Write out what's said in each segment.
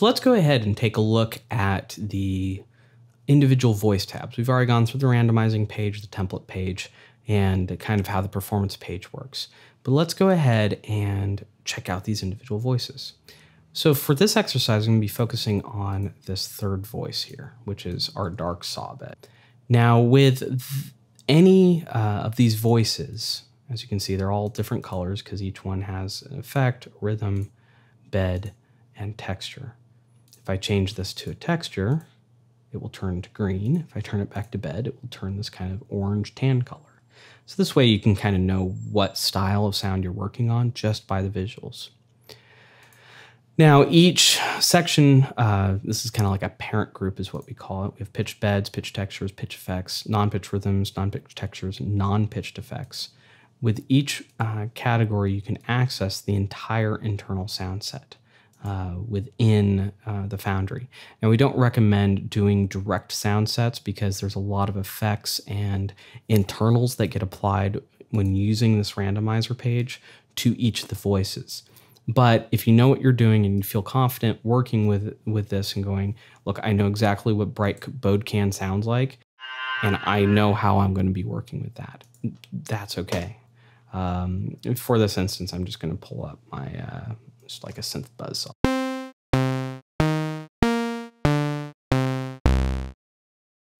So let's go ahead and take a look at the individual voice tabs. We've already gone through the randomizing page, the template page, and kind of how the performance page works. But let's go ahead and check out these individual voices. So for this exercise, I'm going to be focusing on this third voice here, which is our dark saw bed. Now with any uh, of these voices, as you can see, they're all different colors because each one has an effect, rhythm, bed, and texture. If I change this to a texture, it will turn to green. If I turn it back to bed, it will turn this kind of orange tan color. So this way you can kind of know what style of sound you're working on just by the visuals. Now, each section, uh, this is kind of like a parent group, is what we call it. We have pitch beds, pitch textures, pitch effects, non pitch rhythms, non pitch textures, non pitched effects. With each uh, category, you can access the entire internal sound set. Uh, within uh, the Foundry. Now, we don't recommend doing direct sound sets because there's a lot of effects and internals that get applied when using this randomizer page to each of the voices. But if you know what you're doing and you feel confident working with with this and going, look, I know exactly what bright bode can sounds like, and I know how I'm going to be working with that. That's okay. Um, for this instance, I'm just going to pull up my uh, like a synth buzz saw.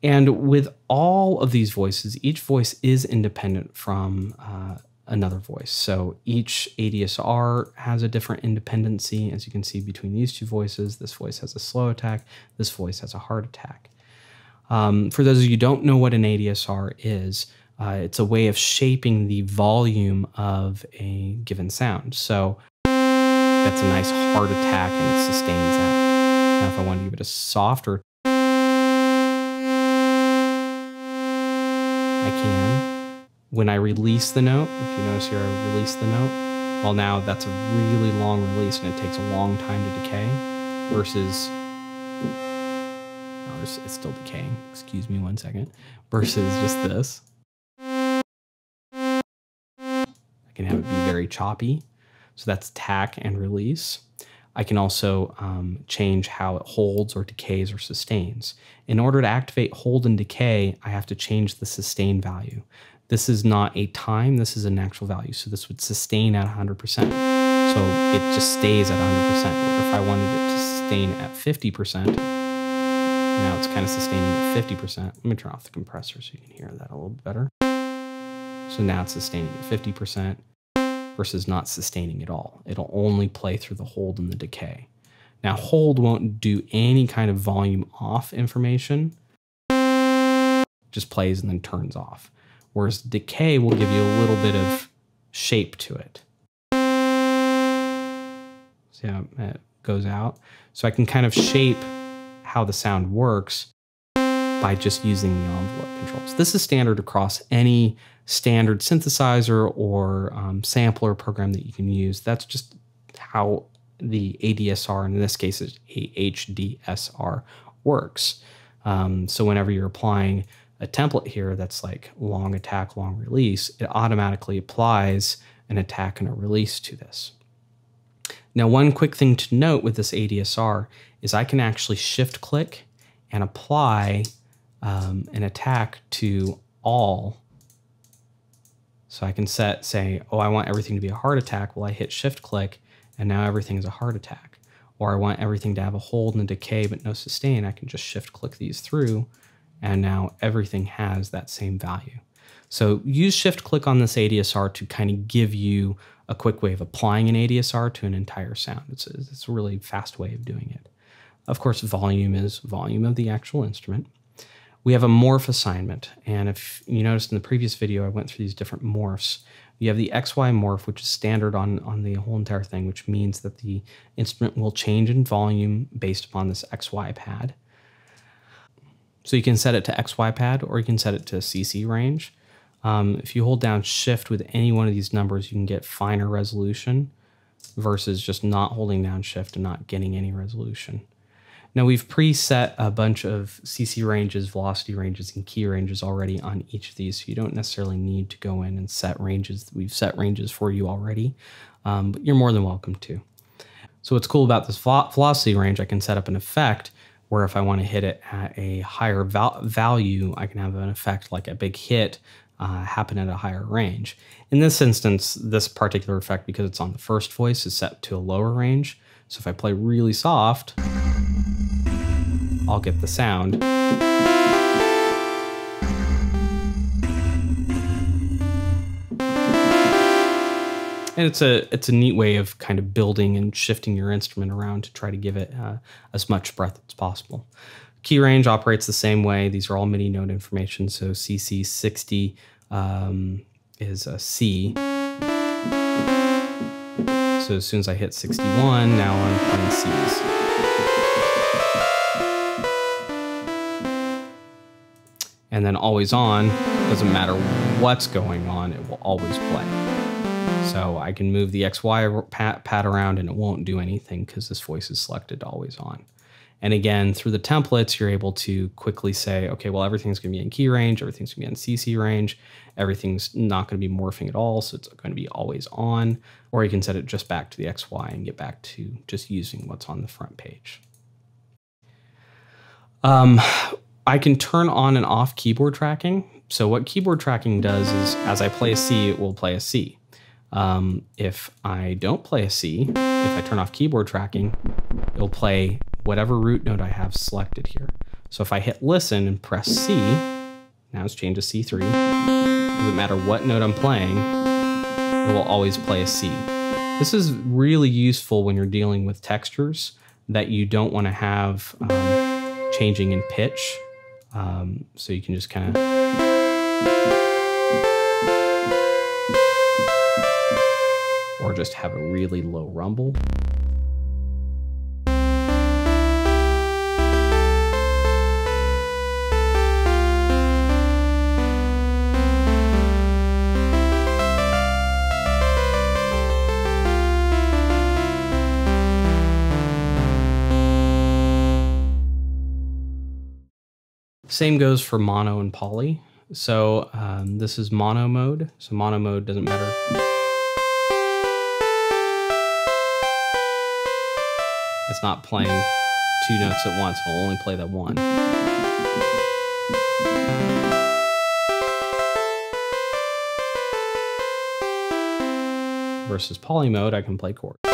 And with all of these voices, each voice is independent from uh, another voice. So each ADSR has a different independency, as you can see between these two voices. This voice has a slow attack, this voice has a hard attack. Um, for those of you who don't know what an ADSR is, uh, it's a way of shaping the volume of a given sound. So that's a nice hard attack and it sustains that. Now, if I want to give it a softer, I can when I release the note, if you notice here, I release the note, well, now that's a really long release and it takes a long time to decay versus, oh, it's still decaying, excuse me one second, versus just this. I can have it be very choppy. So that's tack and release. I can also um, change how it holds or decays or sustains. In order to activate hold and decay, I have to change the sustain value. This is not a time, this is an actual value. So this would sustain at 100%. So it just stays at 100%. Or if I wanted it to sustain at 50%, now it's kind of sustaining at 50%. Let me turn off the compressor so you can hear that a little bit better. So now it's sustaining at 50% versus not sustaining at all. It'll only play through the hold and the decay. Now, hold won't do any kind of volume off information, just plays and then turns off whereas decay will give you a little bit of shape to it. See how it goes out? So I can kind of shape how the sound works by just using the envelope controls. This is standard across any standard synthesizer or um, sampler program that you can use. That's just how the ADSR, in this case is AHDSR, works. Um, so whenever you're applying a template here that's like long attack, long release, it automatically applies an attack and a release to this. Now, one quick thing to note with this ADSR is I can actually shift click and apply um, an attack to all. So I can set, say, oh, I want everything to be a hard attack. Well, I hit shift click and now everything is a hard attack. Or I want everything to have a hold and a decay but no sustain. I can just shift click these through and now everything has that same value. So use shift click on this ADSR to kind of give you a quick way of applying an ADSR to an entire sound. It's a, it's a really fast way of doing it. Of course, volume is volume of the actual instrument. We have a morph assignment. And if you noticed in the previous video, I went through these different morphs. You have the XY morph, which is standard on, on the whole entire thing, which means that the instrument will change in volume based upon this XY pad. So you can set it to XY pad or you can set it to CC range. Um, if you hold down shift with any one of these numbers, you can get finer resolution versus just not holding down shift and not getting any resolution. Now we've preset a bunch of CC ranges, velocity ranges, and key ranges already on each of these, so you don't necessarily need to go in and set ranges. We've set ranges for you already, um, but you're more than welcome to. So what's cool about this velocity range, I can set up an effect where if I want to hit it at a higher val value, I can have an effect like a big hit uh, happen at a higher range. In this instance, this particular effect, because it's on the first voice, is set to a lower range. So if I play really soft, I'll get the sound. and it's a it's a neat way of kind of building and shifting your instrument around to try to give it uh, as much breadth as possible. Key range operates the same way. These are all MIDI note information. So CC 60 um, is a C. So as soon as I hit 61, now I'm playing C's. And then always on, doesn't matter what's going on, it will always play. So I can move the XY pad around and it won't do anything because this voice is selected always on. And again, through the templates, you're able to quickly say, okay, well, everything's going to be in key range, everything's going to be in CC range, everything's not going to be morphing at all, so it's going to be always on. Or you can set it just back to the XY and get back to just using what's on the front page. Um, I can turn on and off keyboard tracking. So what keyboard tracking does is as I play a C, it will play a C. Um, if I don't play a C, if I turn off keyboard tracking, it'll play whatever root note I have selected here. So if I hit listen and press C, now it's changed to C3. Doesn't matter what note I'm playing, it will always play a C. This is really useful when you're dealing with textures that you don't want to have um, changing in pitch. Um, so you can just kind of or just have a really low rumble. Same goes for mono and poly. So um, this is mono mode. So mono mode doesn't matter. It's not playing two notes at once. It'll only play that one. Versus poly mode, I can play chords.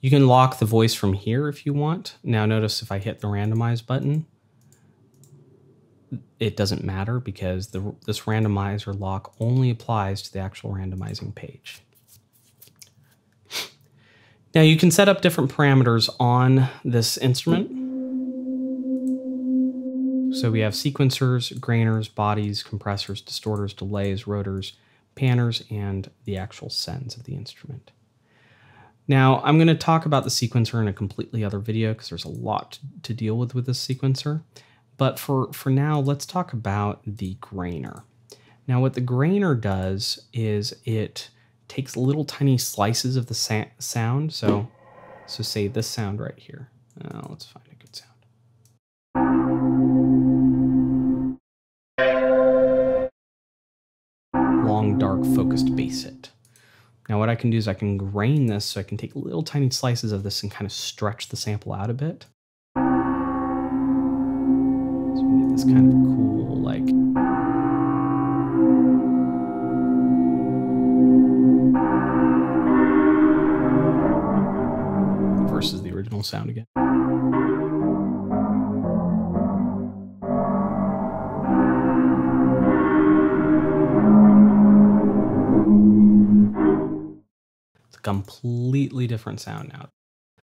You can lock the voice from here if you want. Now notice if I hit the randomize button, it doesn't matter because the, this randomizer lock only applies to the actual randomizing page. Now you can set up different parameters on this instrument. So we have sequencers, grainers, bodies, compressors, distorters, delays, rotors, panners, and the actual sends of the instrument. Now I'm going to talk about the sequencer in a completely other video because there's a lot to deal with with this sequencer. But for, for now, let's talk about the grainer. Now what the grainer does is it takes little tiny slices of the sa sound. So, so say this sound right here. Uh, let's find a good sound. Long, dark, focused bass hit. Now what I can do is I can grain this so I can take little tiny slices of this and kind of stretch the sample out a bit. So we get this kind of cool, like versus the original sound again. Completely different sound now.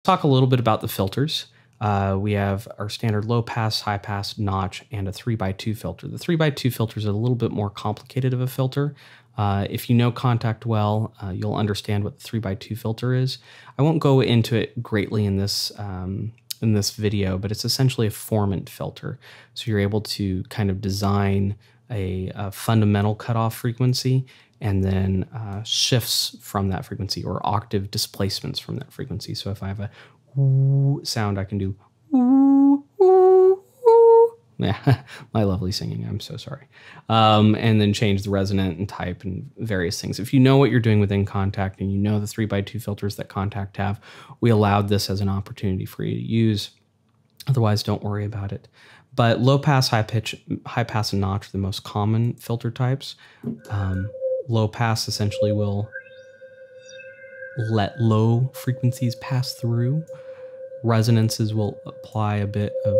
Talk a little bit about the filters. Uh, we have our standard low pass, high pass, notch, and a 3x2 filter. The 3x2 filter is a little bit more complicated of a filter. Uh, if you know Kontakt well, uh, you'll understand what the 3x2 filter is. I won't go into it greatly in this um, in this video, but it's essentially a formant filter. So you're able to kind of design a, a fundamental cutoff frequency and then uh, shifts from that frequency or octave displacements from that frequency. So if I have a sound, I can do Yeah, my lovely singing. I'm so sorry. Um, and then change the resonant and type and various things. If you know what you're doing within Kontakt and you know the 3x2 filters that Kontakt have, we allowed this as an opportunity for you to use. Otherwise, don't worry about it. But low pass, high pitch, high pass, and notch are the most common filter types. Um, low pass essentially will let low frequencies pass through. Resonances will apply a bit of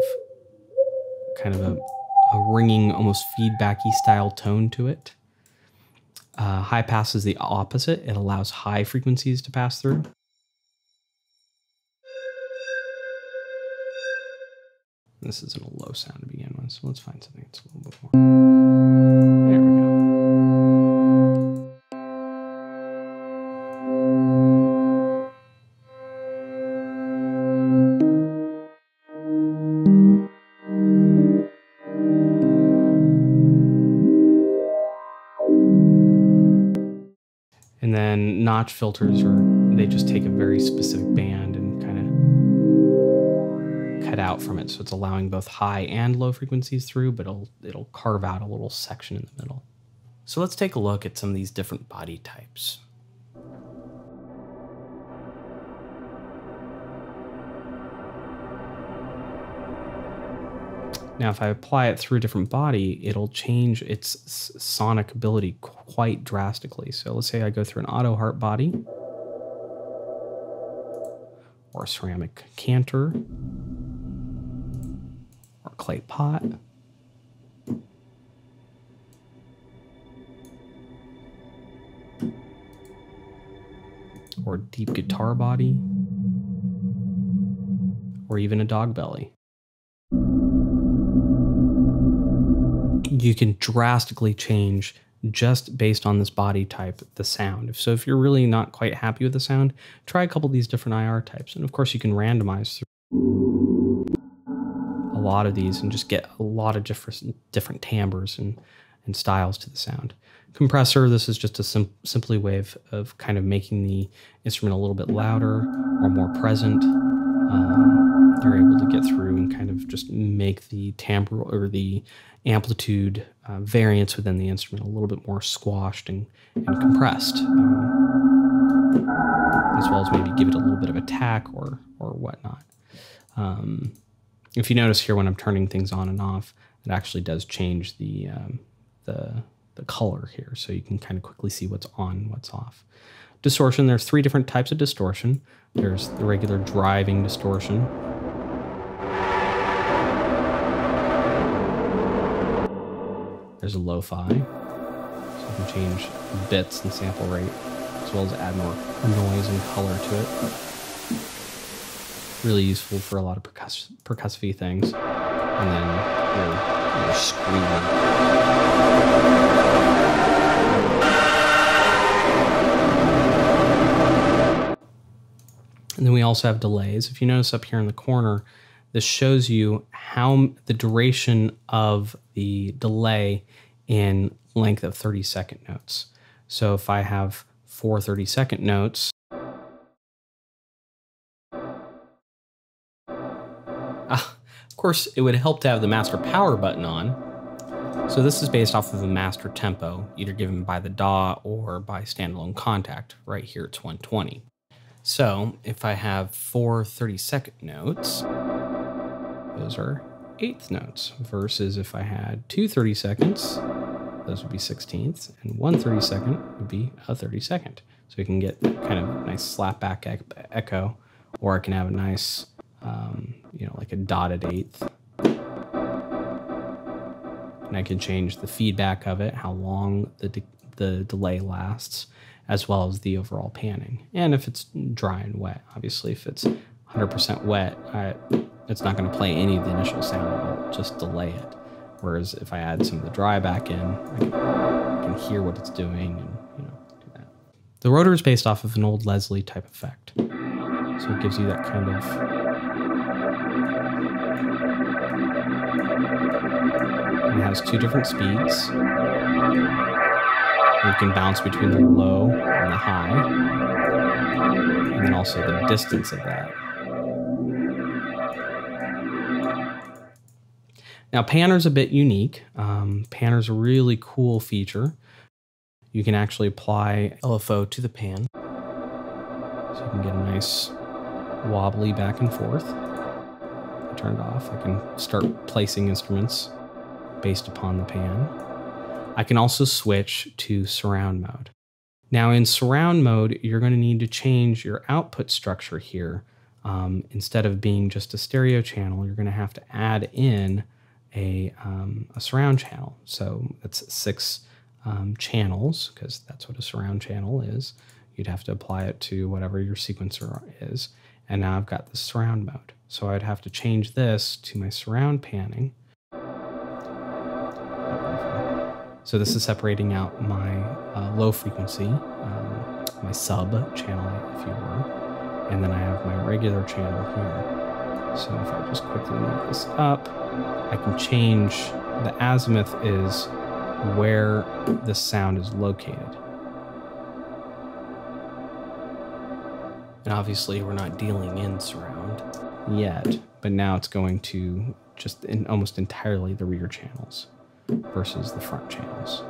kind of a, a ringing, almost feedbacky style tone to it. Uh, high pass is the opposite. It allows high frequencies to pass through. This isn't a low sound to begin with, so let's find something that's a little bit more. Notch filters or they just take a very specific band and kind of cut out from it. So it's allowing both high and low frequencies through, but it'll it'll carve out a little section in the middle. So let's take a look at some of these different body types. Now, if I apply it through a different body, it'll change its sonic ability quite drastically. So let's say I go through an auto harp body or a ceramic canter or clay pot. Or deep guitar body, or even a dog belly. You can drastically change just based on this body type the sound. So if you're really not quite happy with the sound, try a couple of these different IR types. And of course you can randomize a lot of these and just get a lot of different different timbres and, and styles to the sound. Compressor, this is just a sim simply way of, of kind of making the instrument a little bit louder or more present. Um, you're able to get through and kind of just make the timbre or the amplitude uh, variance within the instrument a little bit more squashed and, and compressed, um, as well as maybe give it a little bit of attack or or whatnot. Um, if you notice here when I'm turning things on and off, it actually does change the um, the the color here, so you can kind of quickly see what's on, what's off. Distortion, there's three different types of distortion. There's the regular driving distortion, There's a lo-fi, so you can change bits and sample rate, as well as add more noise and color to it. Really useful for a lot of percuss percussive things. And then you're, you're screaming. And then we also have delays. If you notice up here in the corner, this shows you how the duration of the delay in length of 30 second notes. So if I have four 30 second notes, ah, of course, it would help to have the master power button on. So this is based off of the master tempo, either given by the DAW or by standalone Kontakt. Right here, it's 120. So if I have four 30 second notes, those are eighth notes versus if I had two 30 seconds, those would be sixteenths, and one 30 second would be a 30 second. So we can get kind of nice slapback echo, or I can have a nice, um, you know, like a dotted eighth. And I can change the feedback of it, how long the, de the delay lasts, as well as the overall panning. And if it's dry and wet, obviously if it's 100% wet, I, it's not going to play any of the initial sound. It'll just delay it. Whereas if I add some of the dry back in, I can, I can hear what it's doing and you know do that. The rotor is based off of an old Leslie type effect, so it gives you that kind of it has two different speeds. You can bounce between the low and the high, and then also the distance of that. Now, Panner's a bit unique. Um, Panner's a really cool feature. You can actually apply LFO to the pan. So you can get a nice wobbly back and forth. I turned off. I can start placing instruments based upon the pan. I can also switch to surround mode. Now in surround mode, you're going to need to change your output structure here. Um, instead of being just a stereo channel, you're going to have to add in a, um, a surround channel. So that's six um, channels, because that's what a surround channel is. You'd have to apply it to whatever your sequencer is. And now I've got the surround mode. So I'd have to change this to my surround panning. So this is separating out my uh, low frequency, um, my sub channel, if you will. And then I have my regular channel here. So if I just quickly move this up, I can change, the azimuth is where the sound is located. And obviously we're not dealing in surround yet, but now it's going to just in almost entirely the rear channels versus the front channels.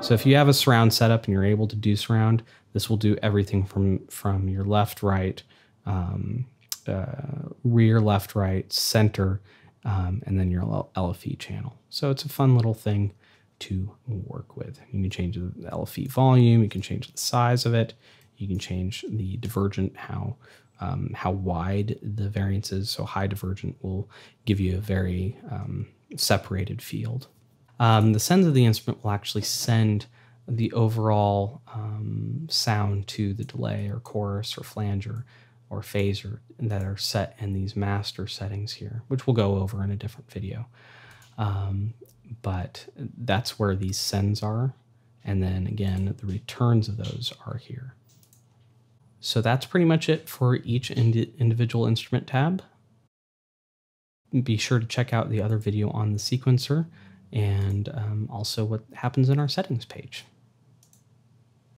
So if you have a surround setup and you're able to do surround, this will do everything from from your left, right, um, uh, rear, left, right, center, um, and then your LFE channel. So it's a fun little thing to work with. You can change the LFE volume, you can change the size of it, you can change the divergent, how um, how wide the variance is. So high divergent will give you a very um, separated field. Um, the sends of the instrument will actually send the overall um, sound to the delay or chorus or flanger or phaser that are set in these master settings here, which we'll go over in a different video. Um, but that's where these sends are. And then again, the returns of those are here. So that's pretty much it for each indi individual instrument tab. Be sure to check out the other video on the sequencer and um, also what happens in our settings page.